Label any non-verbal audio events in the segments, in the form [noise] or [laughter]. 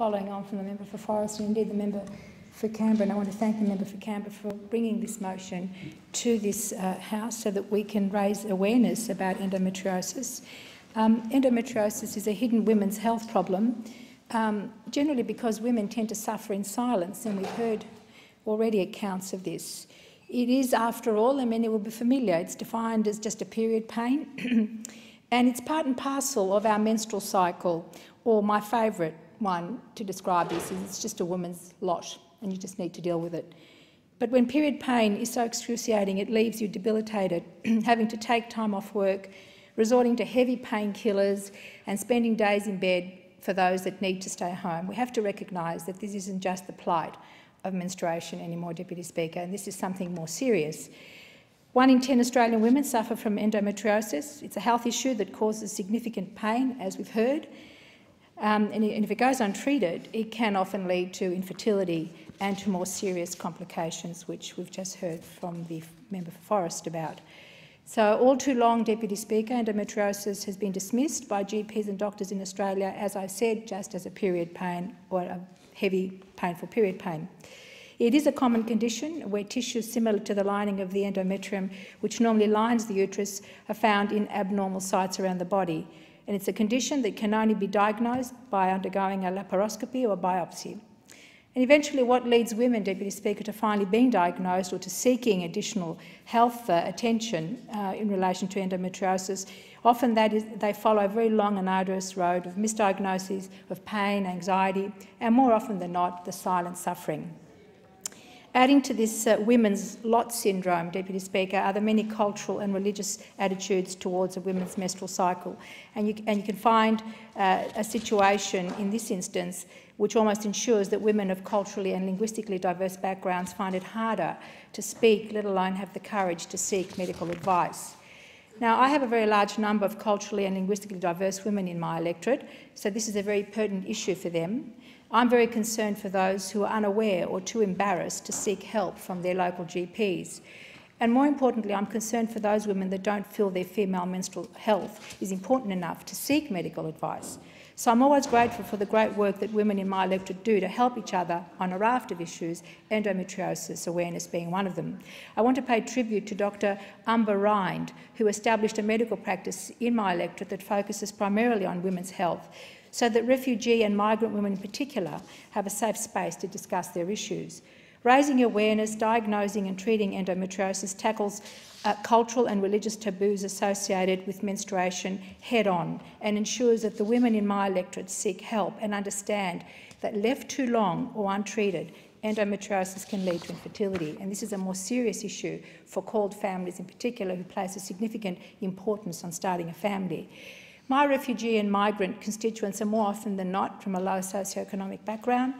following on from the member for Forrest and indeed the member for Canberra. And I want to thank the member for Canberra for bringing this motion to this uh, House so that we can raise awareness about endometriosis. Um, endometriosis is a hidden women's health problem, um, generally because women tend to suffer in silence, and we've heard already accounts of this. It is, after all, and many will be familiar, it's defined as just a period pain, [clears throat] and it's part and parcel of our menstrual cycle, or my favourite one to describe this is it's just a woman's lot, and you just need to deal with it. But when period pain is so excruciating, it leaves you debilitated, [clears throat] having to take time off work, resorting to heavy painkillers and spending days in bed for those that need to stay home. We have to recognise that this isn't just the plight of menstruation anymore, Deputy Speaker, and this is something more serious. One in 10 Australian women suffer from endometriosis. It's a health issue that causes significant pain, as we've heard, um, and if it goes untreated, it can often lead to infertility and to more serious complications, which we've just heard from the member for Forrest about. So all too long, Deputy Speaker, endometriosis has been dismissed by GPs and doctors in Australia, as I said, just as a period pain or a heavy, painful period pain. It is a common condition where tissues similar to the lining of the endometrium, which normally lines the uterus, are found in abnormal sites around the body. And it's a condition that can only be diagnosed by undergoing a laparoscopy or a biopsy. And eventually what leads women, Deputy Speaker, to finally being diagnosed or to seeking additional health uh, attention uh, in relation to endometriosis, often that is, they follow a very long and arduous road of misdiagnoses, of pain, anxiety, and more often than not, the silent suffering. Adding to this uh, women's lot syndrome, Deputy Speaker, are the many cultural and religious attitudes towards a women's menstrual cycle. And you, and you can find uh, a situation in this instance which almost ensures that women of culturally and linguistically diverse backgrounds find it harder to speak, let alone have the courage to seek medical advice. Now, I have a very large number of culturally and linguistically diverse women in my electorate, so this is a very pertinent issue for them. I'm very concerned for those who are unaware or too embarrassed to seek help from their local GPs. And more importantly, I'm concerned for those women that don't feel their female menstrual health is important enough to seek medical advice. So I'm always grateful for the great work that women in my electorate do to help each other on a raft of issues, endometriosis awareness being one of them. I want to pay tribute to Dr Umber Rind, who established a medical practice in my electorate that focuses primarily on women's health so that refugee and migrant women in particular have a safe space to discuss their issues. Raising awareness, diagnosing and treating endometriosis tackles uh, cultural and religious taboos associated with menstruation head on and ensures that the women in my electorate seek help and understand that left too long or untreated, endometriosis can lead to infertility. And this is a more serious issue for CALD families in particular who place a significant importance on starting a family. My refugee and migrant constituents are more often than not from a low socioeconomic background.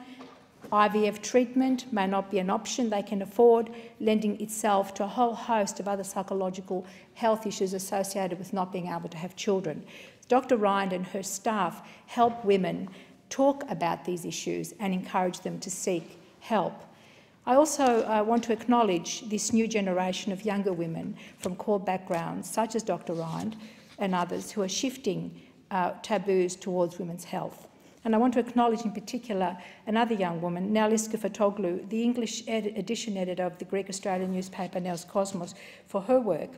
IVF treatment may not be an option they can afford, lending itself to a whole host of other psychological health issues associated with not being able to have children. Dr Rind and her staff help women talk about these issues and encourage them to seek help. I also uh, want to acknowledge this new generation of younger women from CALD backgrounds, such as Dr Rind, and others who are shifting uh, taboos towards women's health. And I want to acknowledge in particular another young woman, Nelly Skoufatoglou, the English ed edition editor of the Greek Australian newspaper Neos Kosmos, for her work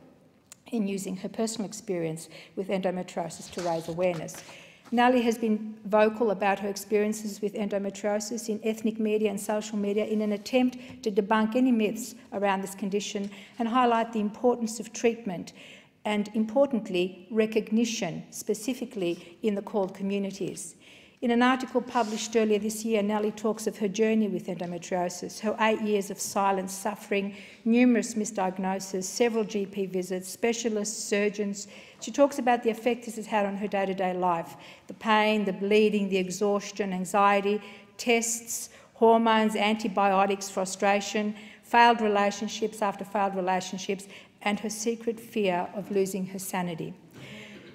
in using her personal experience with endometriosis to raise awareness. Nellie has been vocal about her experiences with endometriosis in ethnic media and social media in an attempt to debunk any myths around this condition and highlight the importance of treatment and importantly, recognition, specifically in the CALD communities. In an article published earlier this year, Nellie talks of her journey with endometriosis, her eight years of silent suffering, numerous misdiagnoses, several GP visits, specialists, surgeons. She talks about the effect this has had on her day-to-day -day life, the pain, the bleeding, the exhaustion, anxiety, tests, hormones, antibiotics, frustration, failed relationships after failed relationships, and her secret fear of losing her sanity.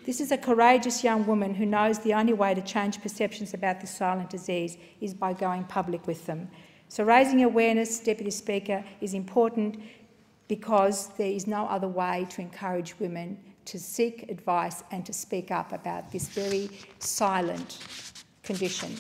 This is a courageous young woman who knows the only way to change perceptions about this silent disease is by going public with them. So raising awareness, Deputy Speaker, is important because there is no other way to encourage women to seek advice and to speak up about this very silent condition.